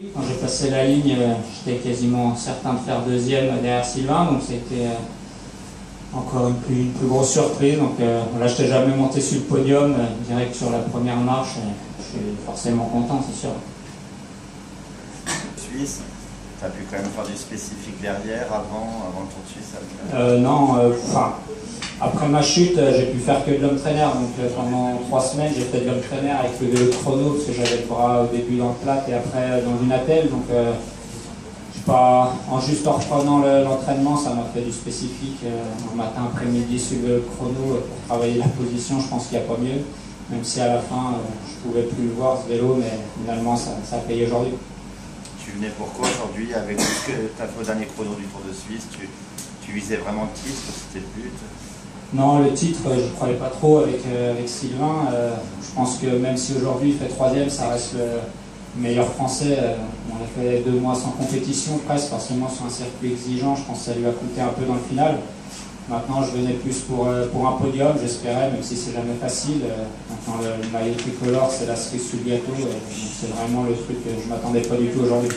Quand j'ai passé la ligne, euh, j'étais quasiment certain de faire deuxième derrière Sylvain, donc c'était euh, encore une plus, une plus grosse surprise. Donc euh, là, je n'étais jamais monté sur le podium, euh, direct sur la première marche. Je suis forcément content, c'est sûr. Suisse, tu as pu quand même faire du spécifique derrière avant, avant le Tour de Suisse. Euh, non, euh, enfin, après ma chute, euh, j'ai pu faire que de l'homme trainer. Donc euh, pendant trois semaines, j'ai fait de l'homme trainer avec le vélo chrono parce que j'avais le bras au début dans le plat et après euh, dans une. Donc pas, en juste en reprenant le- l'entraînement, ça m'a fait du spécifique euh, matin, après-midi sur le chrono pour travailler la position. Je pense qu'il n'y a pas mieux. Même si à la fin, euh, je pouvais plus le voir ce vélo, mais finalement, ça, a payé aujourd'hui. Tu venais pourquoi aujourd'hui avec ce dernier chrono du Tour de Suisse tu, tu visais vraiment le titre, c'était le but. Non, le titre, euh, je ne croyais pas trop avec, euh, avec Sylvain. Euh, je pense que même si aujourd'hui il fait troisième, ça reste le meilleur français. On a fait deux mois sans compétition presque, forcément sur un circuit exigeant. Je pense que ça lui a coûté un peu dans le final. Maintenant, je venais plus pour, pour un podium, j'espérais, même si c'est jamais facile. Maintenant, le, maillot tricolore, c'est la cerise sous le gâteau. c'est vraiment le truc que je m'attendais pas du tout aujourd'hui.